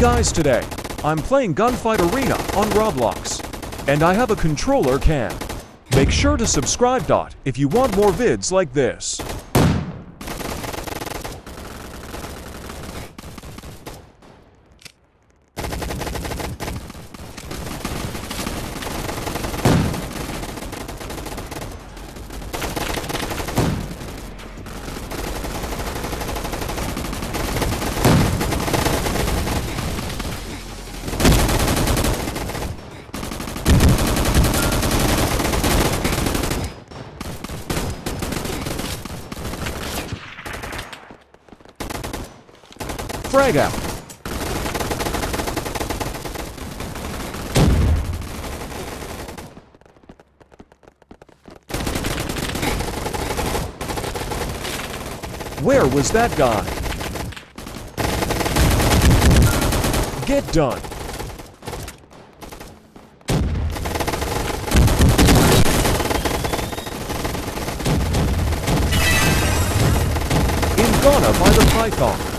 guys today. I'm playing Gunfight Arena on Roblox, and I have a controller cam. Make sure to subscribe dot if you want more vids like this. Out. Where was that guy? Get done. In Ghana by the Python.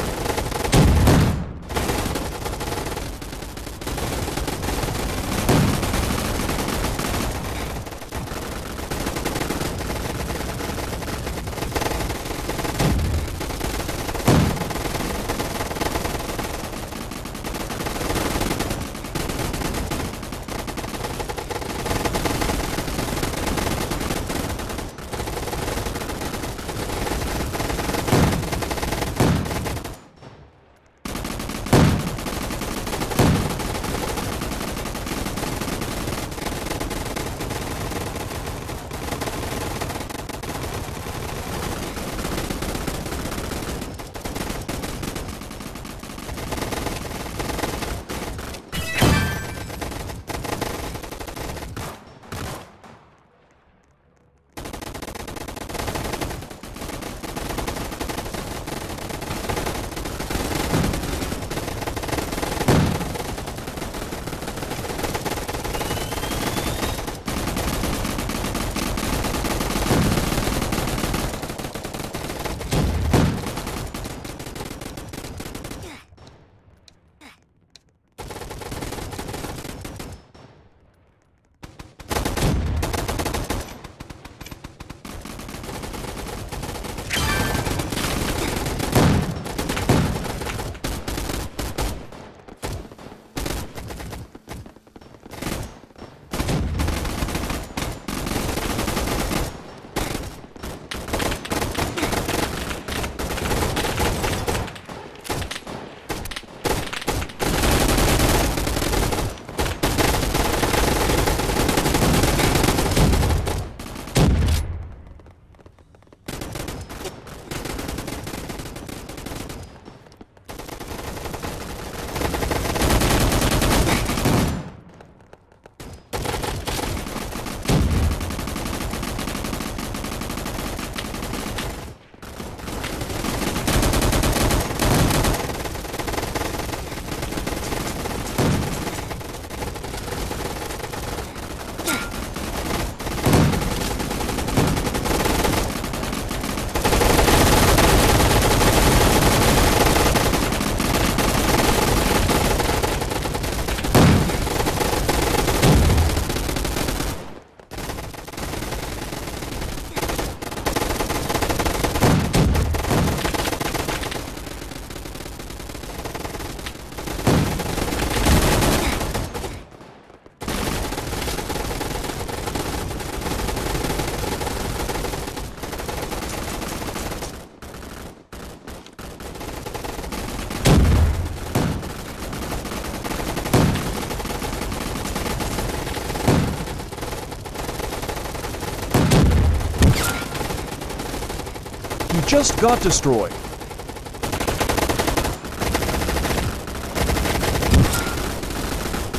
Just got destroyed.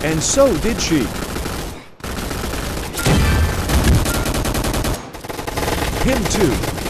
And so did she. Him too.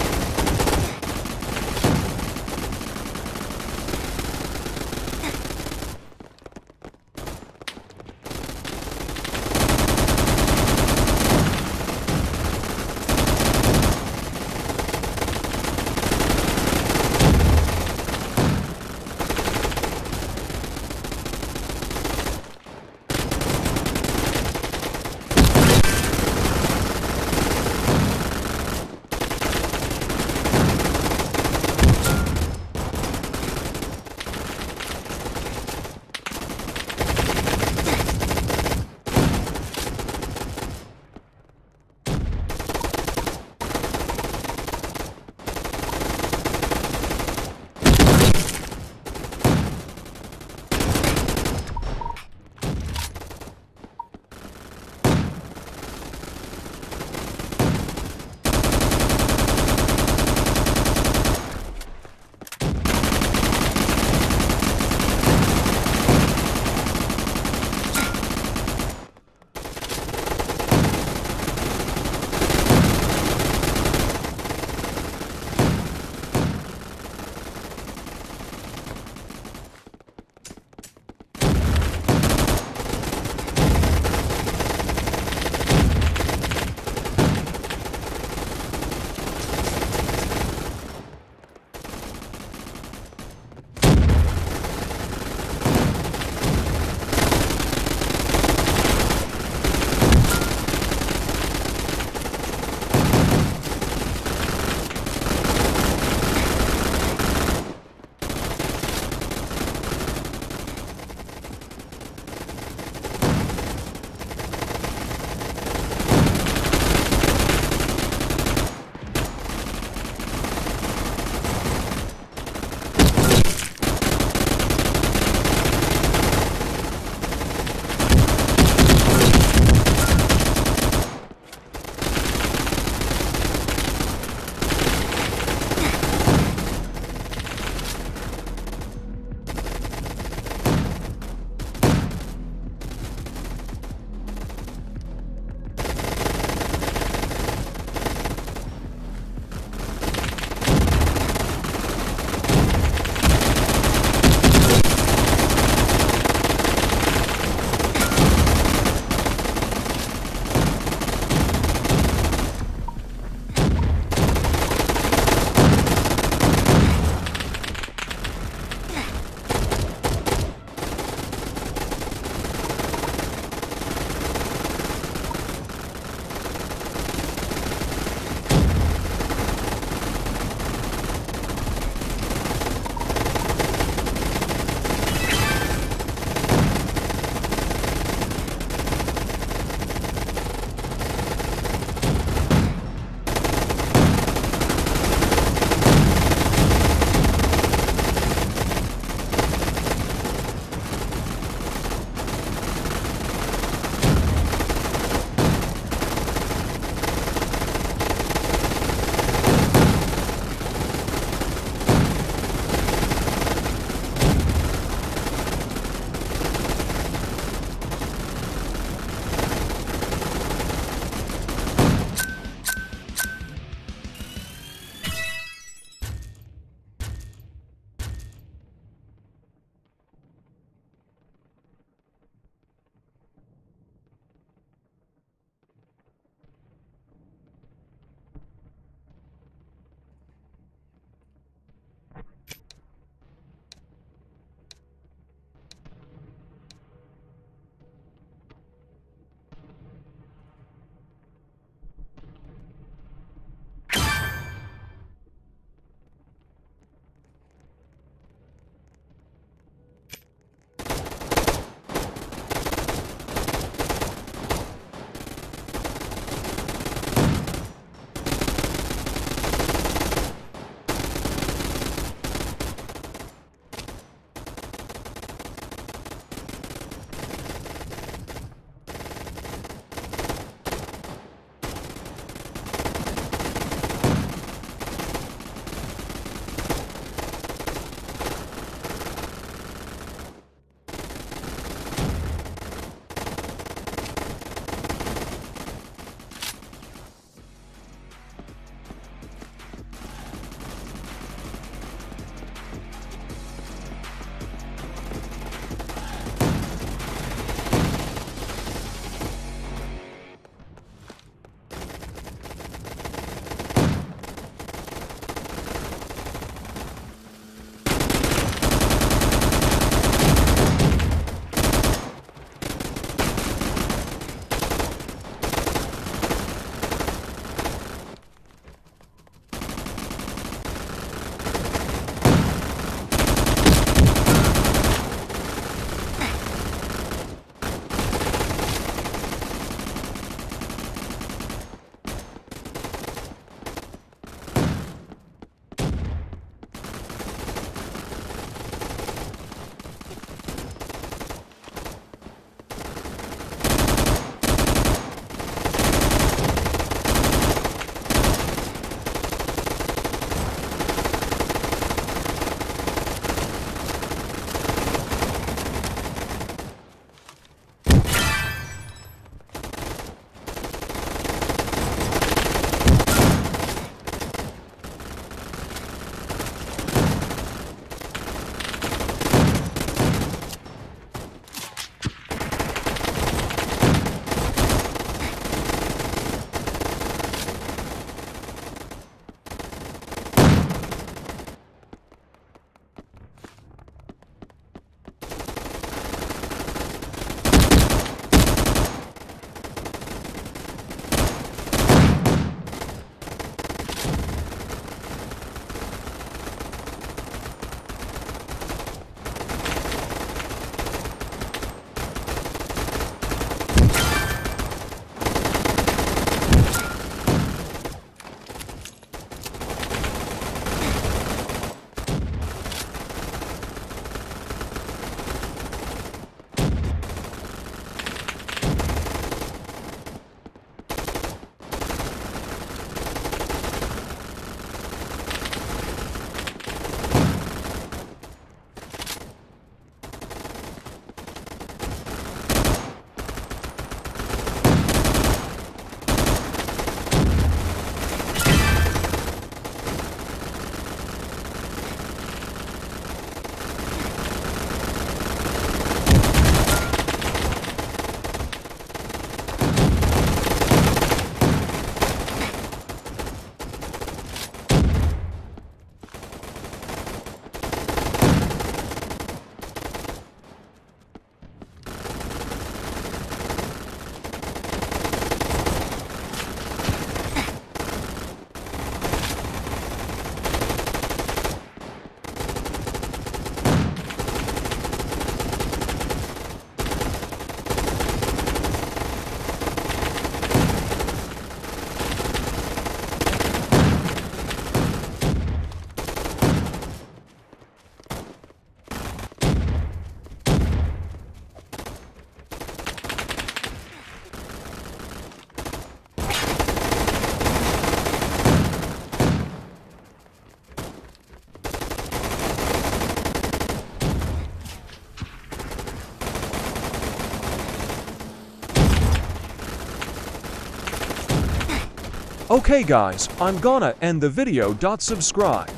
Okay guys, I'm gonna end the video. Dot subscribe.